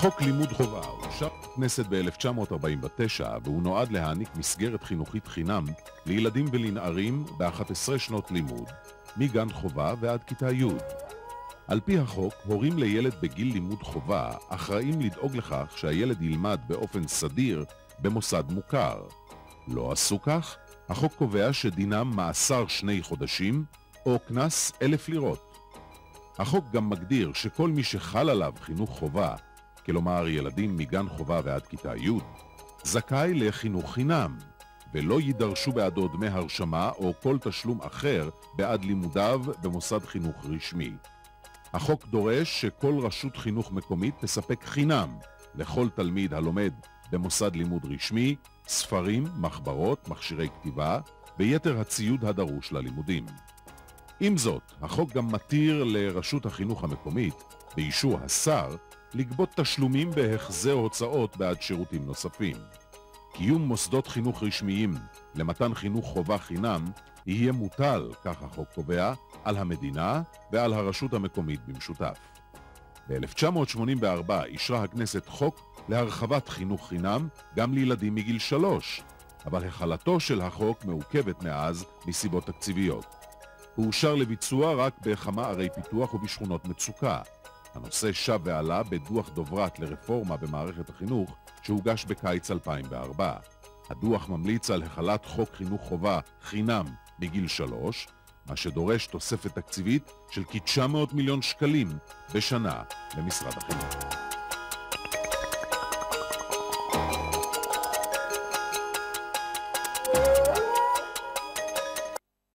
חוק לימוד חובה אושר בכנסת ב-1949 והוא נועד להעניק מסגרת חינוכית חינם לילדים ולנערים ב-11 שנות לימוד, מגן חובה ועד כיתה י'. על פי החוק, הורים לילד בגיל לימוד חובה אחראים לדאוג לכך שהילד ילמד באופן סדיר במוסד מוכר. לא עשו כך, החוק קובע שדינם מאסר שני חודשים או קנס אלף לירות. החוק גם מגדיר שכל מי שחל עליו חינוך חובה, כלומר ילדים מגן חובה ועד כיתה י', זכאי לחינוך חינם, ולא יידרשו בעדו דמי הרשמה או כל תשלום אחר בעד לימודיו במוסד חינוך רשמי. החוק דורש שכל רשות חינוך מקומית תספק חינם לכל תלמיד הלומד במוסד לימוד רשמי, ספרים, מחברות, מכשירי כתיבה ויתר הציוד הדרוש ללימודים. עם זאת, החוק גם מתיר לרשות החינוך המקומית, באישור השר, לגבות תשלומים בהחזר הוצאות בעד שירותים נוספים. קיום מוסדות חינוך רשמיים למתן חינוך חובה חינם יהיה מוטל, כך החוק קובע, על המדינה ועל הרשות המקומית במשותף. ב-1984 אישרה הכנסת חוק להרחבת חינוך חינם גם לילדים מגיל שלוש, אבל החלתו של החוק מעוכבת מאז מסיבות תקציביות. הוא אושר לביצוע רק בכמה ערי פיתוח ובשכונות מצוקה. הנושא שב ועלה בדוח דוברת לרפורמה במערכת החינוך שהוגש בקיץ 2004. הדוח ממליץ על החלת חוק חינוך חובה חינם מגיל שלוש, מה שדורש תוספת תקציבית של כ-900 מיליון שקלים בשנה למשרד החינוך.